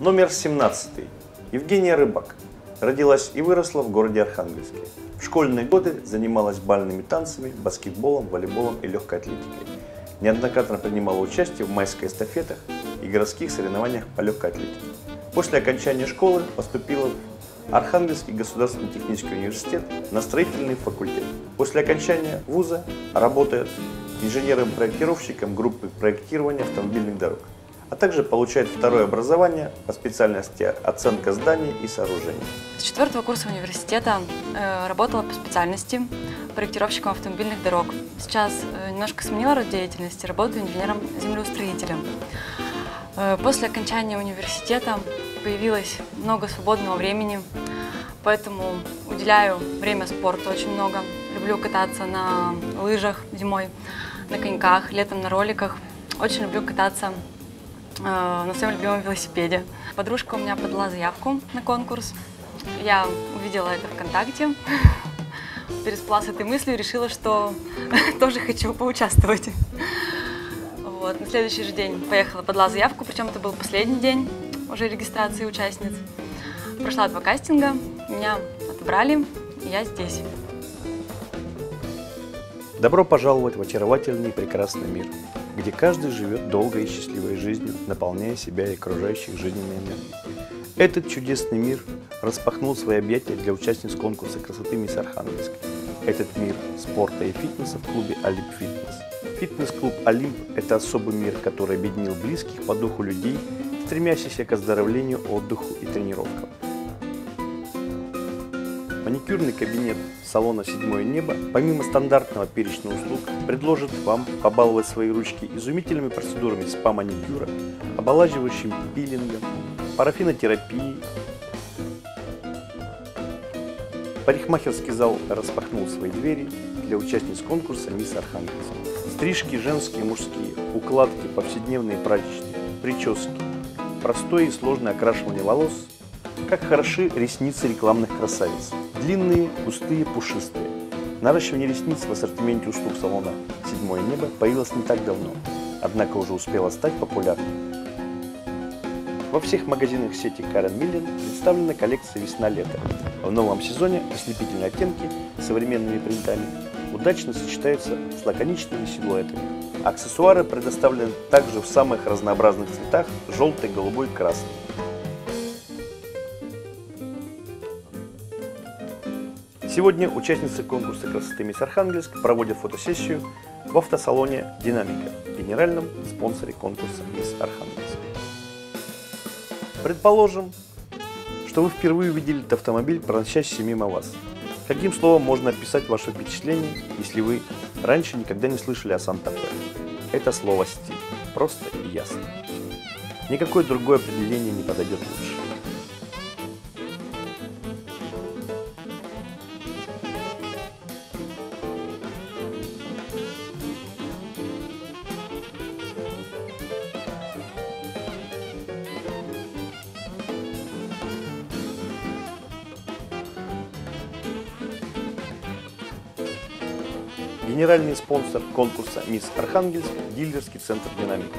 Номер 17. Евгения Рыбак. Родилась и выросла в городе Архангельске. В школьные годы занималась бальными танцами, баскетболом, волейболом и легкой атлетикой. Неоднократно принимала участие в майских эстафетах и городских соревнованиях по легкой атлетике. После окончания школы поступила в Архангельский государственный технический университет на строительный факультет. После окончания вуза работает инженером-проектировщиком группы проектирования автомобильных дорог, а также получает второе образование по специальности оценка зданий и сооружений. С четвертого курса университета э, работала по специальности проектировщиком автомобильных дорог. Сейчас э, немножко сменила род деятельности, работаю инженером-землеустроителем. Э, после окончания университета появилось много свободного времени, поэтому уделяю время спорту очень много. Люблю кататься на лыжах зимой, на коньках, летом на роликах. Очень люблю кататься на своем любимом велосипеде. Подружка у меня подала заявку на конкурс. Я увидела это ВКонтакте, переспала с этой мыслью решила, что тоже хочу поучаствовать. Вот. На следующий же день поехала, подала заявку, причем это был последний день уже регистрации участниц. Прошла два кастинга, меня отобрали, и я здесь. Добро пожаловать в очаровательный и прекрасный мир, где каждый живет долгой и счастливой жизнью, наполняя себя и окружающих жизненной энергией. Этот чудесный мир распахнул свои объятия для участниц конкурса красоты «Мисс Архангельск». Этот мир спорта и фитнеса в клубе «Олимп Фитнес». Фитнес-клуб «Олимп» – это особый мир, который объединил близких по духу людей, стремящихся к оздоровлению, отдыху и тренировкам. Маникюрный кабинет салона «Седьмое небо» помимо стандартного перечня услуг предложит вам побаловать свои ручки изумительными процедурами спа-маникюра, оболаживающим пилингом, парафинотерапией. Парикмахерский зал распахнул свои двери для участниц конкурса «Мисс Архангельск». Стрижки женские и мужские, укладки, повседневные праздничные, прически, простое и сложное окрашивание волос, как хороши ресницы рекламных красавиц. Длинные, густые, пушистые. Наращивание ресниц в ассортименте услуг салона «Седьмое небо» появилось не так давно, однако уже успело стать популярным. Во всех магазинах сети Карен Миллен представлена коллекция «Весна-лето». В новом сезоне ослепительные оттенки с современными принтами удачно сочетаются с лаконичными силуэтами. Аксессуары предоставлены также в самых разнообразных цветах – желтый, голубой, красный. Сегодня участницы конкурса красоты «Мисс Архангельск» проводят фотосессию в автосалоне «Динамика», генеральном спонсоре конкурса «Мисс Архангельск». Предположим, что вы впервые увидели этот автомобиль, проносящийся мимо вас. Каким словом можно описать ваше впечатление, если вы раньше никогда не слышали о Санта-Фе? Это слово «стиль». Просто и ясно. Никакое другое определение не подойдет лучше. Генеральный спонсор конкурса «Мисс Архангельск» – дилерский центр «Динамика».